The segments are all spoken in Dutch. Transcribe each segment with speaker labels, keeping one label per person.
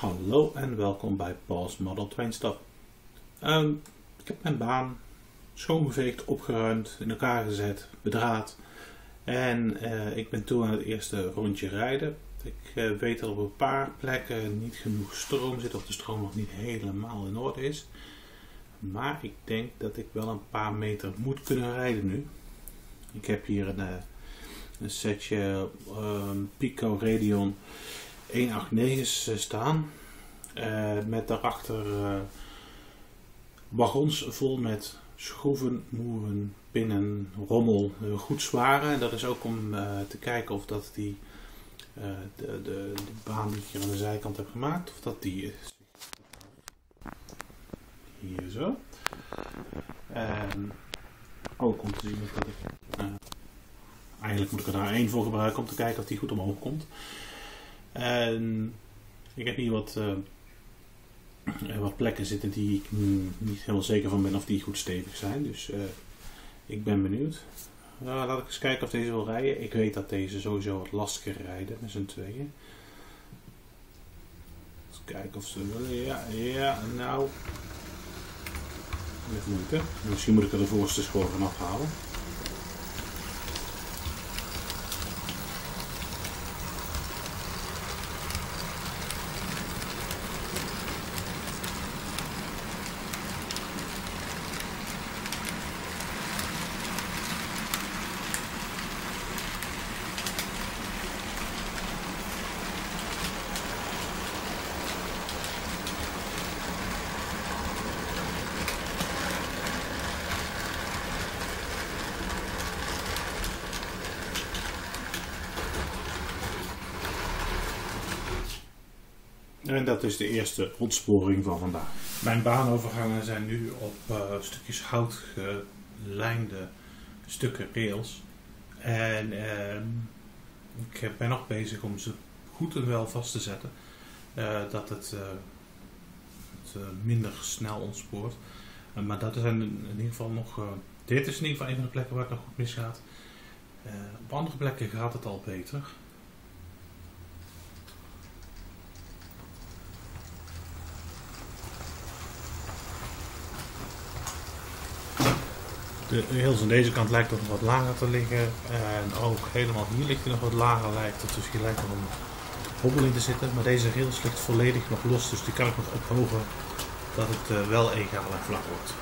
Speaker 1: Hallo en welkom bij Paul's Model Train. Ehm, ik heb mijn baan schoongeveegd, opgeruimd, in elkaar gezet, bedraad. En eh, ik ben toe aan het eerste rondje rijden. Ik eh, weet dat op een paar plekken niet genoeg stroom zit of de stroom nog niet helemaal in orde is. Maar ik denk dat ik wel een paar meter moet kunnen rijden nu. Ik heb hier een, eh, een setje ehm, Pico Radeon 189's staan. Uh, met daarachter uh, wagons vol met schroeven, moeren, pinnen, rommel, goed zware. Dat is ook om te kijken of dat die, de, de, baan die ik hier aan de zijkant heb gemaakt, of dat die. Hier zo. En ook om te zien of dat ik... eigenlijk moet ik er daar één voor gebruiken om te kijken of die goed omhoog komt. En ik heb hier wat, uh, wat plekken zitten die ik niet helemaal zeker van ben of die goed stevig zijn. Dus uh, ik ben benieuwd. Uh, laat ik eens kijken of deze wil rijden. Ik weet dat deze sowieso wat lastiger rijden met z'n tweeën. Eens kijken of ze willen. Ja, ja, nou. Met moeite. Misschien moet ik er de voorste gewoon van afhalen. En dat is de eerste ontsporing van vandaag. Mijn baanovergangen zijn nu op uh, stukjes hout gelijnde stukken rails. En uh, ik ben nog bezig om ze goed en wel vast te zetten. Uh, dat het, het minder snel ontspoort. maar dat is in, in, ieder geval nog. dit is in ieder geval een van de plekken waar het nog goed misgaat. op andere plekken gaat het al beter. De rails aan deze kant lijkt nog wat lager te liggen. En ook helemaal hier ligt hij nog wat lager lijkt het. Dus hier lijkt nog een hobbeling te zitten. Maar deze rails ligt volledig nog los. Dus die kan ik nog ophogen dat het uh, wel egaal en vlak wordt.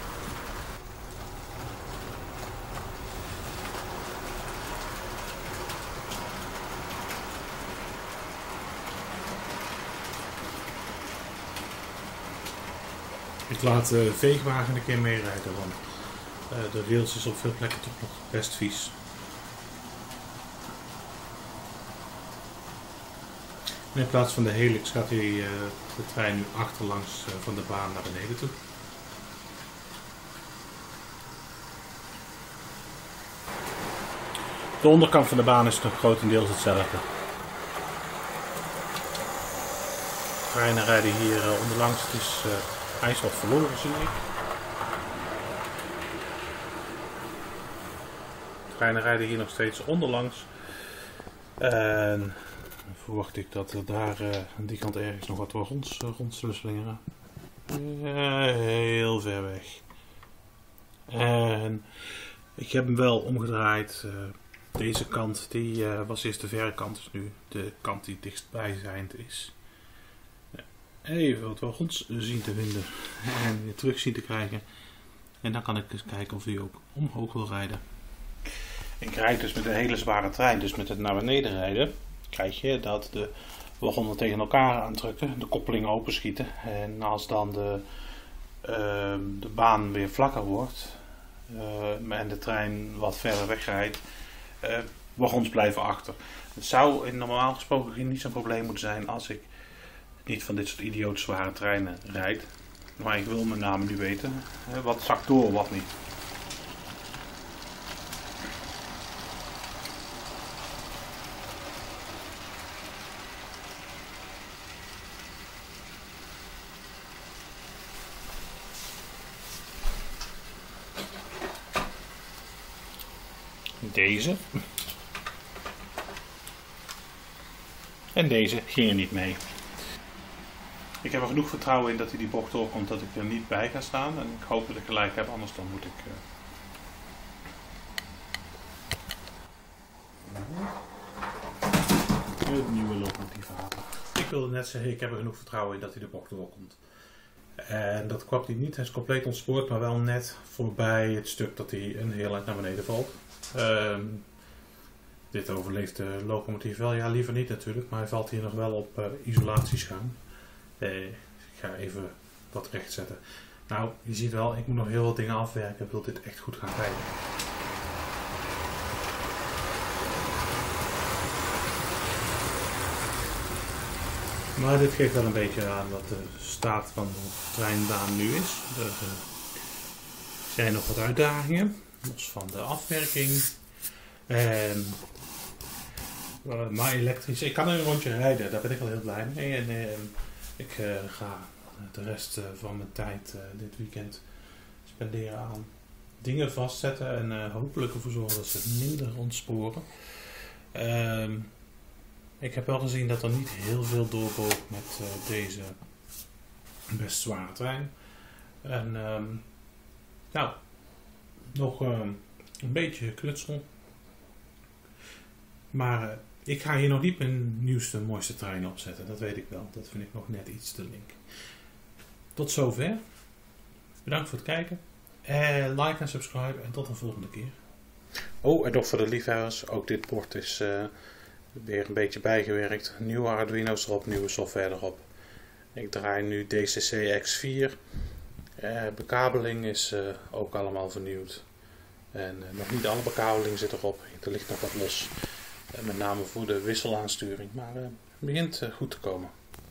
Speaker 1: Ik laat de veegwagen een keer meerijden, want de rails is op veel plekken toch nog best vies. In plaats van de helix gaat hij, uh, de trein nu achterlangs uh, van de baan naar beneden toe. De onderkant van de baan is nog grotendeels hetzelfde. De treinen rijden hier onderlangs, het is, hij is wat verloren zie ik. Treinen rijden hier nog steeds onderlangs. En verwacht ik dat er daar uh, aan die kant ergens nog wat wagons uh, rond zullen slingeren. Uh, heel ver weg. En ik heb hem wel omgedraaid. deze kant die was eerst de verre kant, dus nu de kant die dichtstbijzijnd is. Even wat wagons zien te vinden en weer terug zien te krijgen. En dan kan ik eens kijken of hij ook omhoog wil rijden. Ik rijd dus met een hele zware trein, dus met het naar beneden rijden, krijg je dat de wagonnen tegen elkaar aandrukken, de koppelingen openschieten. En als dan de, uh, de baan weer vlakker wordt uh, en de trein wat verder wegrijdt, uh, wagons blijven achter. Het zou in normaal gesproken niet zo'n probleem moeten zijn als ik niet van dit soort idioot zware treinen rijd. Maar ik wil met name nu weten wat zakt door, wat niet. Deze. En deze gingen niet mee. ik heb er genoeg vertrouwen in dat hij die bocht doorkomt dat ik er niet bij ga staan. En ik hoop dat ik gelijk heb, anders dan moet ik... Uh... Een nieuwe locomotief halen. Ik wilde net zeggen, ik heb er genoeg vertrouwen in dat hij de bocht doorkomt. En dat kwam hij niet, hij is compleet ontspoord, maar wel net voorbij het stuk dat hij een heel eind naar beneden valt. Uh, dit overleeft de locomotief wel, ja liever niet natuurlijk, maar hij valt hier nog wel op uh, isolatieschuim. Eh, ik ga even wat recht zetten. Nou, je ziet wel, ik moet nog heel veel dingen afwerken. Wil dit echt goed gaan rijden. Maar dit geeft wel een beetje aan wat de staat van de treinbaan nu is. Er zijn nog wat uitdagingen, los van de afwerking. En, uh, maar elektrisch, ik kan een rondje rijden, daar ben ik wel heel blij mee. En, uh, ik uh, ga de rest uh, van mijn tijd dit weekend spenderen aan dingen vastzetten en hopelijk ervoor zorgen dat ze minder ontsporen. Ehm, ik heb wel gezien dat er niet heel veel doorboog met deze best zware trein. En nou, nog een beetje knutsel. Maar ik ga hier nog niet mijn nieuwste, mooiste trein opzetten. Dat weet ik wel. Dat vind ik nog net iets te link. Tot zover. Bedankt voor het kijken. Eh, like en subscribe. En tot de volgende keer. Oh, en nog voor de liefhebbers. Ook dit bord is weer een beetje bijgewerkt. Nieuwe Arduino's erop, nieuwe software erop. Ik draai nu DCC X4. Uh, bekabeling is uh, ook allemaal vernieuwd. En nog niet alle bekabeling zit erop. Er ligt nog wat los. met name voor de wisselaansturing. Maar het begint goed te komen.